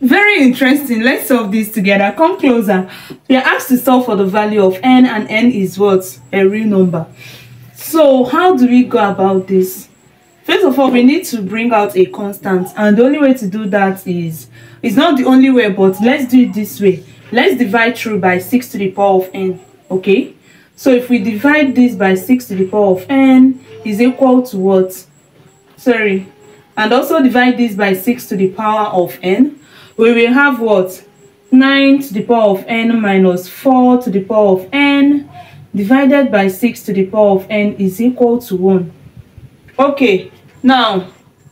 very interesting. Let's solve this together. Come closer. We are asked to solve for the value of n and n is what? A real number. So how do we go about this? First of all we need to bring out a constant and the only way to do that is it's not the only way but let's do it this way. Let's divide through by 6 to the power of n okay? So if we divide this by 6 to the power of n is equal to what? Sorry. And also divide this by 6 to the power of n we will have what? 9 to the power of n minus 4 to the power of n divided by 6 to the power of n is equal to 1 okay now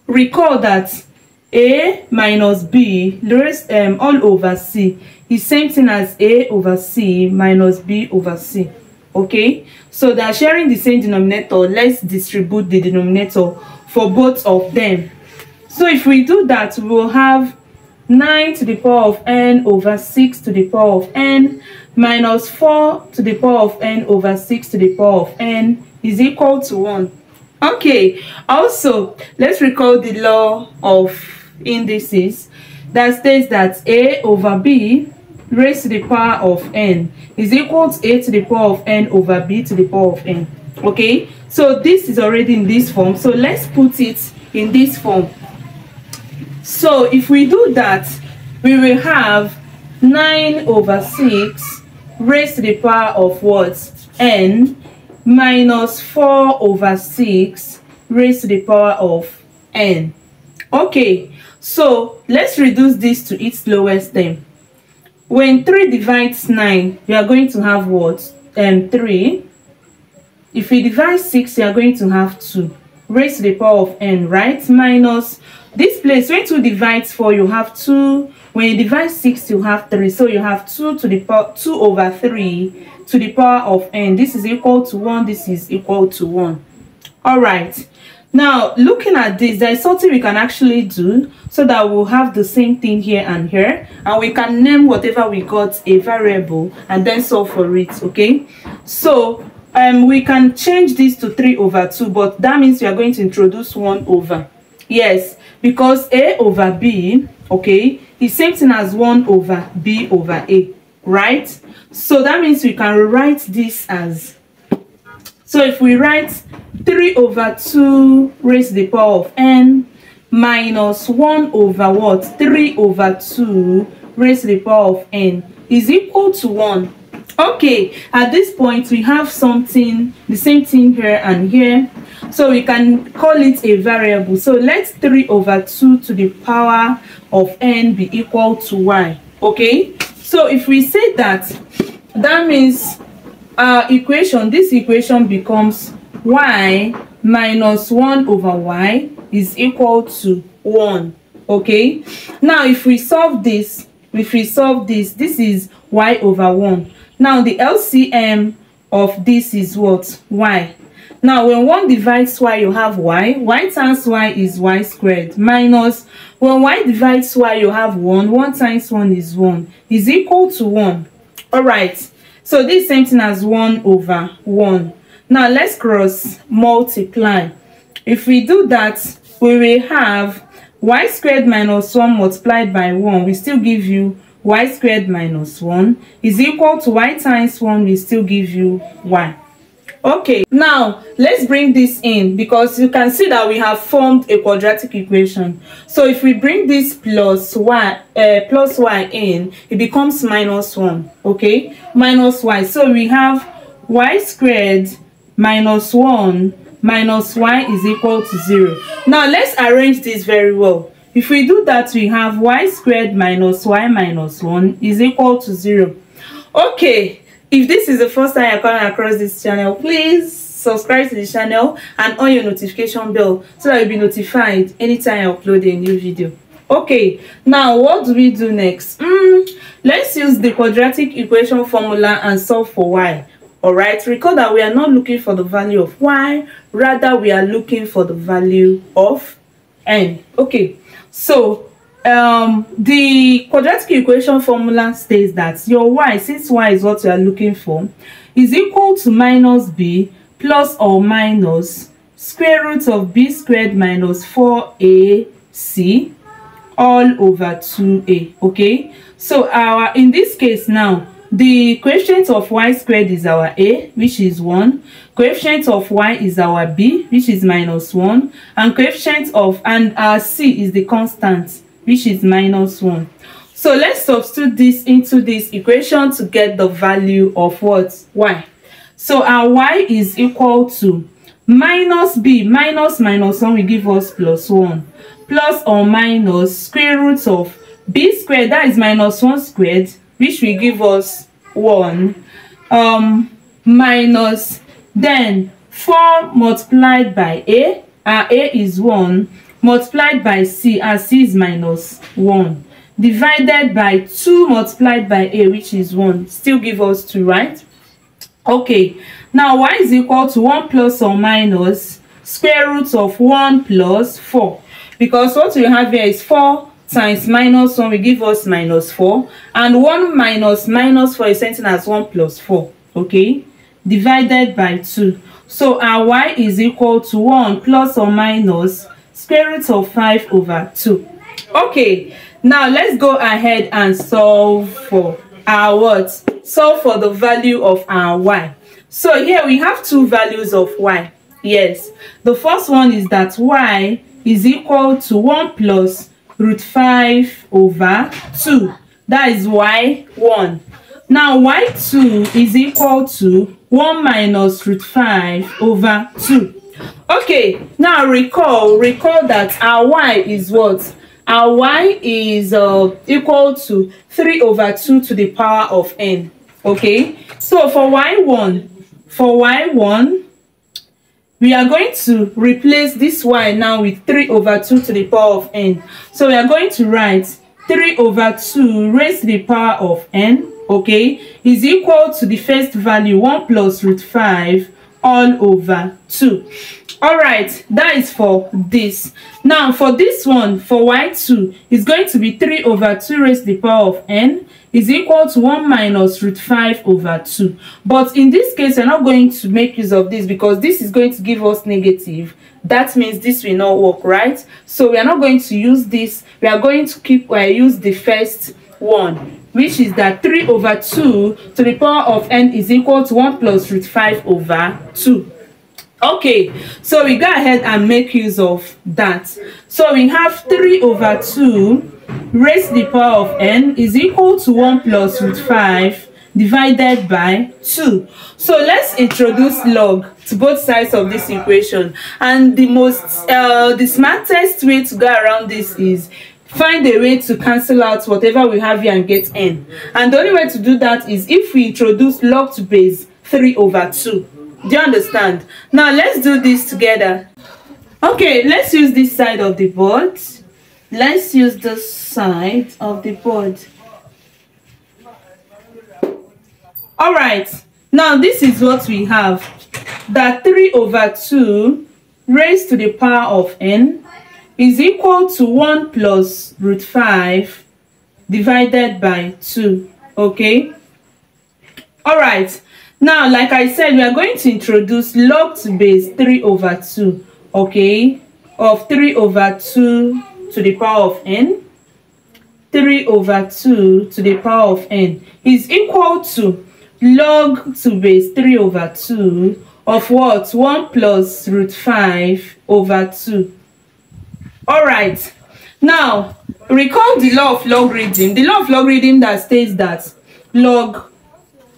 recall that a minus b rest um, all over c is same thing as a over c minus b over c okay? So they are sharing the same denominator. Let's distribute the denominator for both of them. So if we do that we will have 9 to the power of n over 6 to the power of n minus 4 to the power of n over 6 to the power of n is equal to 1. Okay, also, let's recall the law of indices that states that a over b raised to the power of n is equal to a to the power of n over b to the power of n. Okay, so this is already in this form, so let's put it in this form so if we do that, we will have 9 over 6 raised to the power of what? n minus 4 over 6 raised to the power of n. Okay, so let's reduce this to its lowest term. When 3 divides 9, we are going to have what? Um, 3. If we divide 6, we are going to have 2 raised to the power of n, right? Minus this place when 2 divides 4 you have 2 when you divide 6 you have 3 so you have 2 to the power 2 over 3 to the power of n. This is equal to 1 this is equal to 1 all right. Now looking at this there is something we can actually do so that we'll have the same thing here and here. And we can name whatever we got a variable and then solve for it okay? So um we can change this to 3 over 2 but that means we are going to introduce 1 over yes because a over b okay is same thing as 1 over b over a right? So that means we can rewrite this as so if we write 3 over 2 raised to the power of n minus 1 over what? 3 over 2 raised to the power of n is equal to 1 okay at this point we have something the same thing here and here so we can call it a variable. So let 3 over 2 to the power of n be equal to y okay? So if we say that that means our equation this equation becomes y minus 1 over y is equal to 1 okay? Now if we solve this if we solve this this is y over 1 now the LCM of this is what? Y. Now when 1 divides y, you have y. y times y is y squared. Minus when y divides y, you have 1. 1 times 1 is 1. Is equal to 1. Alright. So this same thing as 1 over 1. Now let's cross multiply. If we do that, we will have y squared minus 1 multiplied by 1 We still give you y squared minus 1 is equal to y times 1 will still give you y. Okay, now let's bring this in because you can see that we have formed a quadratic equation. So if we bring this plus y, uh, plus y in, it becomes minus 1, okay? Minus y. So we have y squared minus 1 minus y is equal to 0. Now let's arrange this very well. If we do that, we have y squared minus y minus 1 is equal to 0. Okay, if this is the first time you're coming across this channel, please subscribe to the channel and on your notification bell so that you'll be notified anytime I upload a new video. Okay, now what do we do next? Mm, let's use the quadratic equation formula and solve for y. Alright, recall that we are not looking for the value of y, rather we are looking for the value of n. Okay, So um, the quadratic equation formula states that your y, since y is what you are looking for, is equal to minus b plus or minus square root of b squared minus 4ac all over 2a okay? So our in this case now the coefficient of y squared is our a which is 1 coefficient of y is our b which is minus 1 and coefficient of and our c is the constant which is minus 1 so let's substitute this into this equation to get the value of what? Y. So our y is equal to minus b. Minus minus 1 will give us plus 1 plus or minus square root of b squared that is minus 1 squared which will give us 1 um minus then 4 multiplied by a our a is 1 multiplied by c our c is minus 1 divided by 2 multiplied by a which is 1 still give us 2 right? Okay now y is equal to 1 plus or minus square root of 1 plus 4 because what we have here is 4 times minus 1 will give us minus 4 and 1 minus minus 4 is something as 1 plus 4 okay? Divided by 2 so our y is equal to 1 plus or minus square root of 5 over 2 okay now let's go ahead and solve for our what? Solve for the value of our y. So here we have two values of y. Yes. The first one is that y is equal to 1 plus root 5 over 2 that is y1 now y2 is equal to 1 minus root 5 over 2 okay now recall recall that our y is what? Our y is uh, equal to 3 over 2 to the power of n. Okay? So for y1 for y1 we are going to replace this y now with 3 over 2 to the power of n. So we are going to write 3 over 2 raised to the power of n okay? Is equal to the first value 1 plus root 5 all over 2 all right that is for this. Now for this one for y2 is going to be 3 over 2 raised to the power of n is equal to 1 minus root 5 over 2 but in this case we're not going to make use of this because this is going to give us negative. That means this will not work right? So we are not going to use this. We are going to keep uh, use the first one which is that 3 over 2 to the power of n is equal to 1 plus root 5 over 2 okay so we go ahead and make use of that. So we have 3 over 2 raised to the power of n is equal to 1 plus root 5 divided by 2 so let's introduce log to both sides of this equation. And the most uh, the smartest way to go around this is find a way to cancel out whatever we have here and get n. And the only way to do that is if we introduce log to base 3 over 2 do you understand? Now let's do this together. Okay let's use this side of the board let's use the side of the board. All right. Now this is what we have. That 3 over 2 raised to the power of n is equal to 1 plus root 5 divided by 2 okay? All right. Now like i said we are going to introduce log to base 3 over 2 okay? Of 3 over 2 to the power of n. 3 over 2 to the power of n is equal to log to base 3 over 2 of what? 1 plus root 5 over 2 all right. Now recall the law of logarithm the law of logarithm that states that log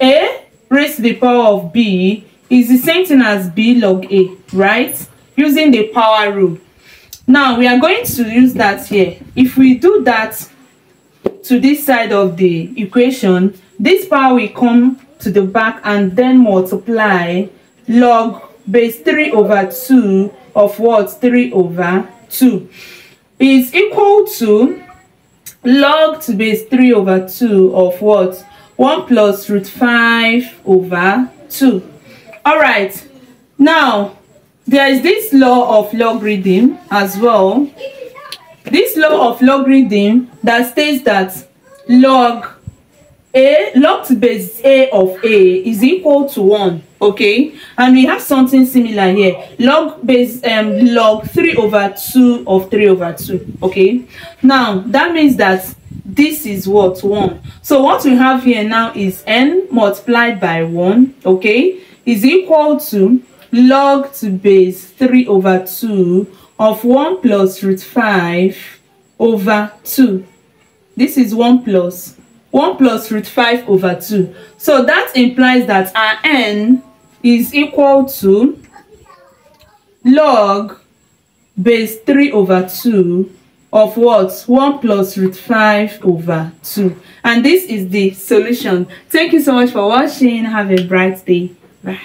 a raised to the power of b is the same thing as b log a right? Using the power rule now we are going to use that here. If we do that to this side of the equation this power will come to the back and then multiply log base 3 over 2 of what? 3 over 2 is equal to log to base 3 over 2 of what? 1 plus root 5 over 2 all right. Now there is this law of logarithm as well. This law of logarithm that states that log a log to base a of a is equal to 1 okay? And we have something similar here. Log base um log 3 over 2 of 3 over 2 okay? Now that means that this is what? 1 so what we have here now is n multiplied by 1 okay? Is equal to log to base 3 over 2 of 1 plus root 5 over 2 this is 1 plus 1 plus root 5 over 2 so that implies that our n is equal to log base 3 over 2 of what? 1 plus root 5 over 2 and this is the solution. Thank you so much for watching. Have a bright day. Bye